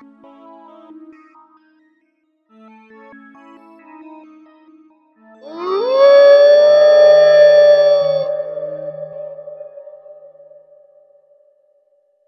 Bye.